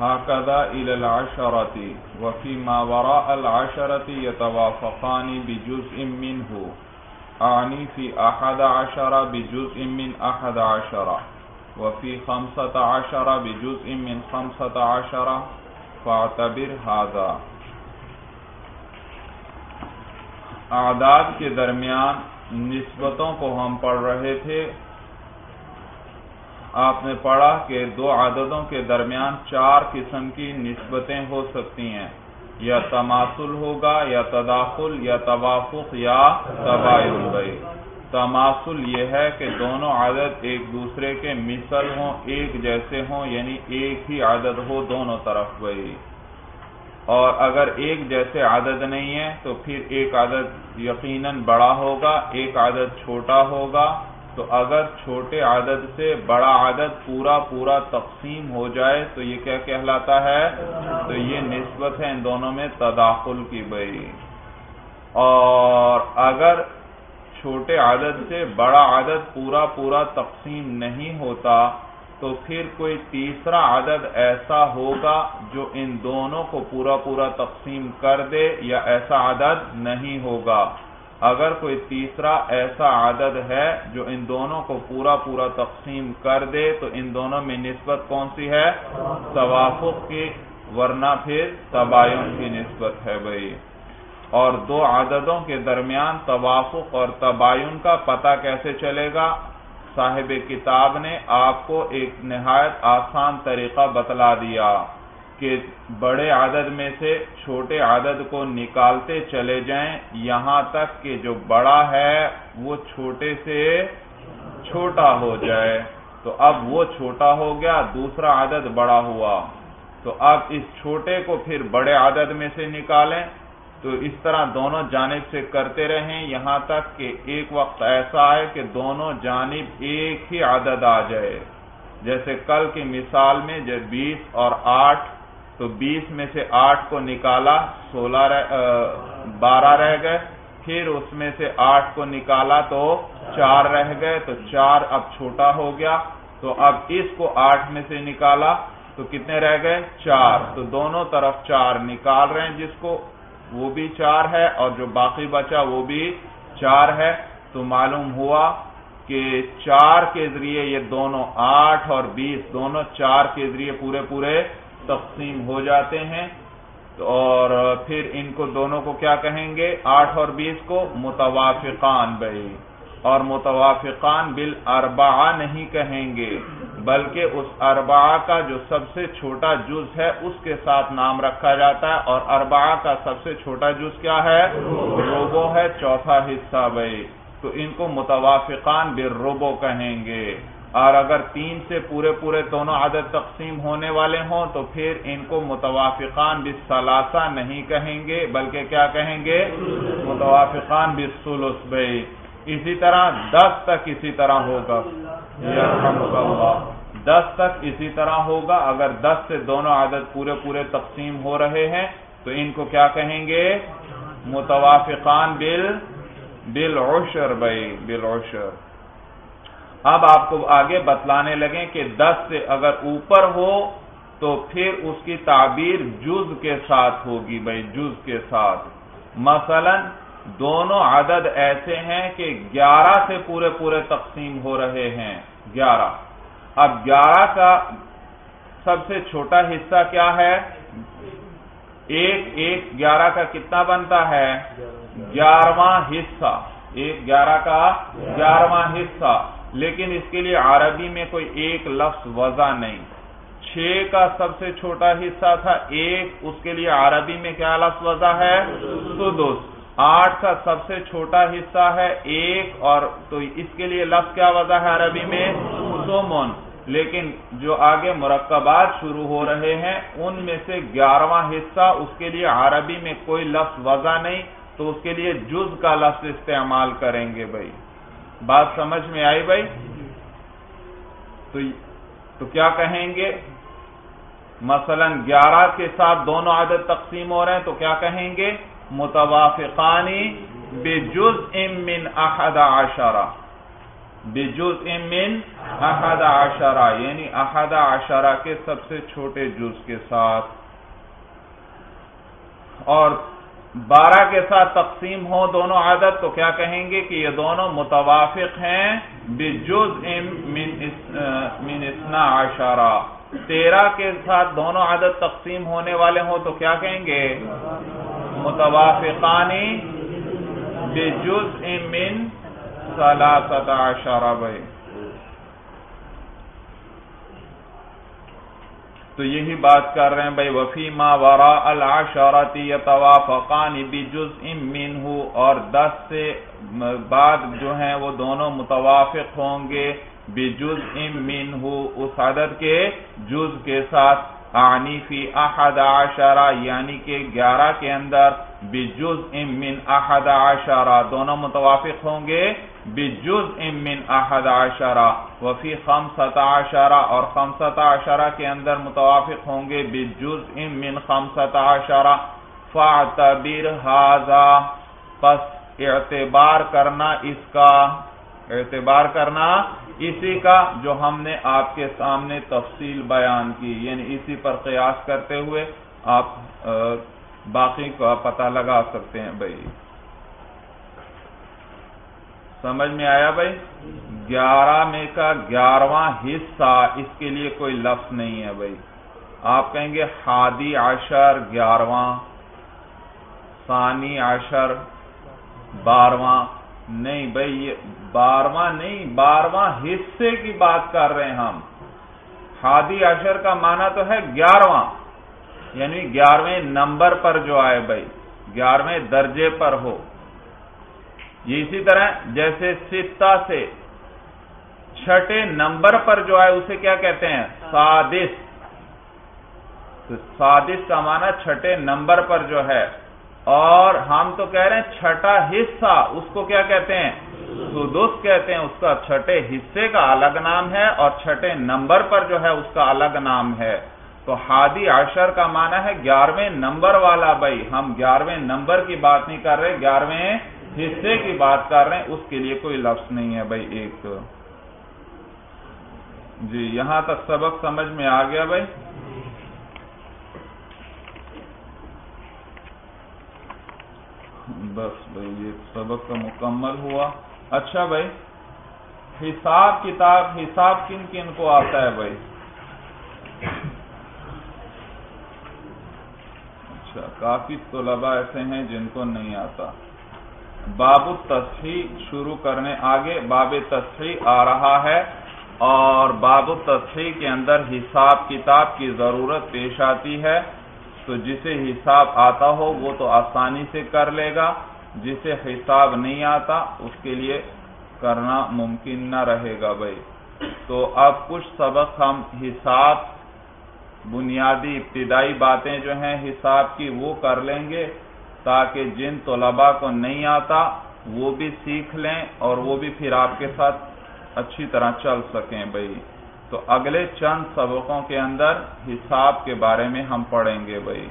هكذا إلى العشرة وفي ما وراء العشرة يتوافقان بجزء منه. أعني في أحد عشر بجزء من أحد عشر، وفي خمسة عشر بجزء من خمسة عشر. فاعتبر هذا. اعداد کے درمیان نسبتوں کو ہم پڑھ رہے تھے آپ نے پڑھا کہ دو عددوں کے درمیان چار قسم کی نسبتیں ہو سکتی ہیں۔ یا تماسل ہوگا یا تداخل یا توافق یا تباین بھائی تماسل یہ ہے کہ دونوں عدد ایک دوسرے کے مثل ہوں، ایک جیسے ہوں یعنی ایک ہی عدد ہو دونوں طرف بھائی۔ اور اگر ایک جیسے عدد نہیں ہے تو پھر ایک عدد یقیناً بڑا ہوگا، ایک عدد چھوٹا ہوگا۔ تو اگر چھوٹے عدد سے بڑا عدد پورا پورا تقسیم ہو جائے تو یہ کیا کہلاتا ہے؟ تو یہ نسبت ہے ان دونوں میں تداخل کی بئی اور اگر چھوٹے عدد سے بڑا عدد پورا پورا تقسیم نہیں ہوتا تو پھر کوئی تیسرا عدد ایسا ہوگا جو ان دونوں کو پورا پورا تقسیم کر دے یا ایسا عدد نہیں ہوگا۔ اگر کوئی تیسرا ایسا عدد ہے جو ان دونوں کو پورا پورا تقسیم کر دے، تو ان دونوں میں نسبت کون سی ہے؟ توافق کی، ورنہ پھر تباین کی نسبت ہے بھائی۔ اور دو عددوں کے درمیان توافق اور تباین کا پتہ کیسے چلے گا؟ صاحب کتاب نے آپ کو ایک نہایت آسان طریقہ بتلا دیا۔ کہ بڑے عدد میں سے چھوٹے عدد کو نکالتے چلے جائیں، یہاں تک کہ جو بڑا ہے وہ چھوٹے سے چھوٹا ہو جائے۔ تو اب وہ چھوٹا ہو گیا، دوسرا عدد بڑا ہوا۔ تو اب اس چھوٹے کو پھر بڑے عدد میں سے نکالیں۔ تو اس طرح دونوں جانب سے کرتے رہیں، یہاں تک کہ ایک وقت ایسا ہے کہ دونوں جانب ایک ہی عدد آ جائے۔ جیسے کل کی مثال میں، جب بیس اور آٹھ تو بیس میں سے آٹھ کو نکالا، سولہ بارہ رہ گئے، پھر اس میں سے آٹھ کو نکالا تو چار رہ گئے، تو چار اب چھوٹا ہو گیا، تو اب اس کو آٹھ میں سے نکالا، تو کتنے رہ گئے؟ چار، تو دونوں طرف چار نکال رہے ہیں جس کو، وہ بھی چار ہے اور جو باقی بچا وہ بھی چار ہے، تو معلوم ہوا کہ چار کے ذریعے یہ دونوں آٹھ اور بیس دونوں چار کے ذریعے پورے پورے تقسیم ہو جاتے ہیں۔ اور پھر ان کو دونوں کو کیا کہیں گے؟ آٹھ اور بیس کو متوافقان بھائی۔ اور متوافقان بال نہیں کہیں گے، بلکہ اس اربا کا جو سب سے چھوٹا جز ہے، اس کے ساتھ نام رکھا جاتا ہے۔ اور اربا کا سب سے چھوٹا جز کیا ہے؟ روبو ہے، چوتھا حصہ بھائی۔ تو ان کو متوافقان بال روبو کہیں گے۔ اور اگر تین سے پورے پورے دونوں عدد تقسیم ہونے والے ہوں تو پھر ان کو متوافقان بسلاسا نہیں کہیں گے، بلکہ کیا کہیں گے؟ متوافقان بسلس بھائی اسی طرح دس تک اسی طرح ہوگا۔ دس تک اسی طرح ہوگا۔ اگر دس سے دونوں عدد پورے پورے تقسیم ہو رہے ہیں تو ان کو کیا کہیں گے؟ متوافقان بل بالعشر بھائی بالعشر۔ اب آپ کو آگے بتلانے لگیں کہ دس سے اگر اوپر ہو تو پھر اس کی تعبیر جز کے ساتھ ہوگی بھائی، جز کے ساتھ۔ مثلا دونوں عدد ایسے ہیں کہ گیارہ سے پورے پورے تقسیم ہو رہے ہیں، گیارہ۔ اب گیارہ کا سب سے چھوٹا حصہ کیا ہے؟ ایک ایک گیارہ کا کتنا بنتا ہے؟ گیارہواں حصہ۔ ایک گیارہ کا گیارہواں حصہ۔ لیکن اس کے لیے عربی میں کوئی ایک لفظ وضع نہیں۔ چھ کا سب سے چھوٹا حصہ تھا، ایک، اس کے لیے عربی میں کیا لفظ وضع ہے؟ سدس۔ آٹھ کا سب سے چھوٹا حصہ ہے، ایک، اور تو اس کے لیے لفظ کیا وضع ہے عربی میں؟ سومن لیکن جو آگے مرکبات شروع ہو رہے ہیں، ان میں سے گیارہواں حصہ اس کے لیے عربی میں کوئی لفظ وضع نہیں، تو اس کے لیے جز کا لفظ استعمال کریں گے بھائی۔ بات سمجھ میں آئی بھائی؟ تو کیا کہیں گے؟ مثلا گیارہ کے ساتھ دونوں عدد تقسیم ہو رہے ہیں تو کیا کہیں گے؟ متوافقانی بے جز من احد عشرہ بجز من احد عشرہ یعنی احد عشرہ کے سب سے چھوٹے جز کے ساتھ۔ اور بارہ کے ساتھ تقسیم ہو دونوں عدد تو کیا کہیں گے کہ یہ دونوں متوافق ہیں بجز من اسنا عشرہ۔ تیرہ کے ساتھ دونوں عدد تقسیم ہونے والے ہوں تو کیا کہیں گے؟ متوافقانی بجز من سلاست عشرہ بھائی۔ تو یہی بات کر رہے ہیں بھائی وفی ما ورا العشرتی یتوافقان بجزء منہ اور دس سے بعد جو ہیں وہ دونوں متوافق ہوں گے بجزء منہ اس عدد کے جز کے ساتھ عنی فی احد عشرہ یعنی کہ گیارہ کے اندر، بجزء من احد عشرہ، دونوں متوافق ہوں گے بجزء من احد عشرہ، وفی خمسط عشرہ، اور خمسط عشرہ کے اندر متوافق ہوں گے بجزء من خمسط عشرہ۔ فاعتبر هذا، پس اعتبار کرنا اس کا، اعتبار کرنا اسی کا جو ہم نے آپ کے سامنے تفصیل بیان کی۔ یعنی اسی پر قیاس کرتے ہوئے آپ باقی کا پتہ لگا سکتے ہیں بھائی۔ سمجھ میں آیا بھائی؟ گیارہ میں کا گیارہواں حصہ اس کے لیے کوئی لفظ نہیں ہے بھائی۔ آپ کہیں گے ہادی عشر گیارہواں، ثانی عشر بارواں نہیں بھائی، یہ بارواں نہیں بارواں حصے کی بات کر رہے ہیں ہم۔ ہادی عشر کا معنی تو ہے گیارہواں۔ یعنی گیارہویں نمبر پر جو آئے بھائی، گیارہویں درجے پر ہو۔ یہ اسی طرح جیسے ستا سے چھٹے نمبر پر جو آئے اسے کیا کہتے ہیں؟ سادس. سادس کا معنی چھٹے نمبر پر جو ہے۔ اور ہم تو کہہ رہے ہیں چھٹا حصہ، اس کو کیا کہتے ہیں؟ سدس کہتے ہیں، اس کا چھٹے حصے کا الگ نام ہے اور چھٹے نمبر پر جو ہے، اس کا الگ نام ہے۔ تو ہادی عشر کا معنی ہے گیارہویں نمبر والا بھائی۔ ہم گیارہویں نمبر کی بات نہیں کر رہے، گیارہویں حصے کی بات کر رہے ہیں، اس کے لیے کوئی لفظ نہیں ہے بھائی، ایک۔ جی یہاں تک سبق سمجھ میں آ گیا بھائی۔ بس بھائی، یہ سبق کا مکمل ہوا۔ اچھا بھائی، حساب کتاب، حساب کن کن کو آتا ہے بھائی؟ اچھا کافی طلباء ایسے ہیں جن کو نہیں آتا۔ باب التصحیح شروع کرنے آگے، باب تصحیح آ رہا ہے اور باب التصحیح کے اندر حساب کتاب کی ضرورت پیش آتی ہے۔ تو جسے حساب آتا ہو، وہ تو آسانی سے کر لے گا۔ جسے حساب نہیں آتا، اس کے لیے کرنا ممکن نہ رہے گا بھائی۔ تو اب کچھ سبق ہم حساب، بنیادی ابتدائی باتیں جو ہیں حساب کی، وہ کر لیں گے۔ تاکہ جن طلباء کو نہیں آتا، وہ بھی سیکھ لیں اور وہ بھی پھر آپ کے ساتھ اچھی طرح چل سکیں بھائی۔ تو اگلے چند سبقوں کے اندر حساب کے بارے میں ہم پڑھیں گے بھائی۔